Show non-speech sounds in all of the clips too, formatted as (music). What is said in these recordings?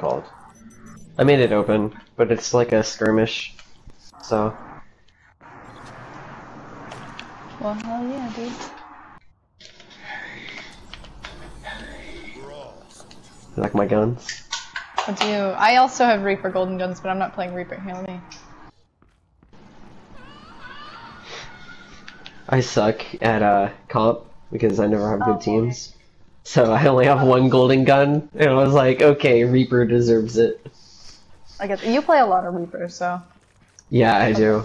called. I made it open, but it's like a skirmish, so Well, hell yeah, dude. I like my guns. I do. I also have Reaper Golden Guns, but I'm not playing Reaper. Heal me. I suck at uh, comp because I never have good teams. So I only have one golden gun, and I was like, okay, Reaper deserves it. I guess you play a lot of Reaper, so Yeah, I do.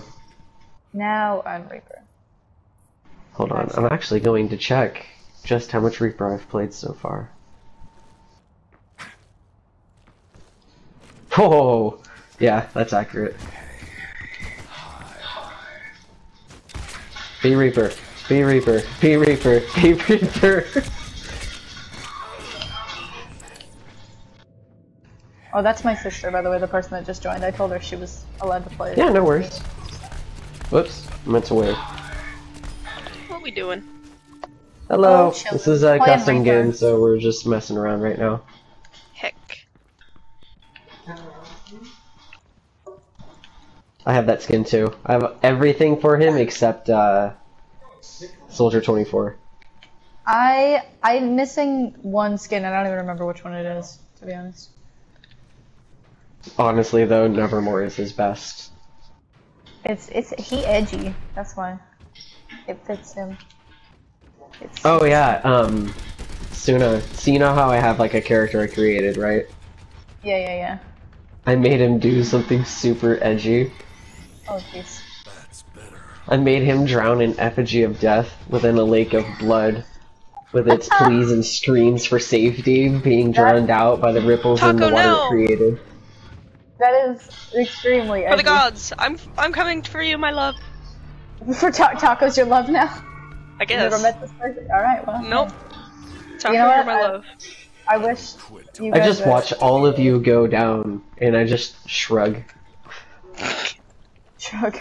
now I'm Reaper. Hold on, I'm actually going to check just how much Reaper I've played so far. Oh, yeah, that's accurate. Be Reaper, be Reaper, be Reaper, be Reaper. (laughs) Oh, that's my sister, by the way, the person that just joined. I told her she was allowed to play. yeah, no worries. Whoops, I meant to wave. What we doing? Hello, Oh, this is a Playing custom Reaper. game, so we're just messing around right now. Heck. I have that skin too. I have everything for him except uh, Soldier 24. I I'm missing one skin. I don't even remember which one it is, to be honest. Honestly, though, Nevermore is his best. It's it's he edgy. That's why it fits him. It's, Oh yeah, um, Suna. So you know how I have like a character I created, right? yeah, yeah, yeah. I made him do something super edgy. Oh jeez. I made him drown in effigy of death within a lake of blood, with its (laughs) pleas and screams for safety being drowned out by the ripples in the water no! it created. That is extremely edgy. For the gods, I'm I'm coming for you, my love. (laughs) For ta- tacos, your love now. I You guess. Never met this person. All right, well. Nope. Taco, You know you're what? my I- love. I wish you I just were- watch all of you go down, and I just shrug. (laughs) Shrug.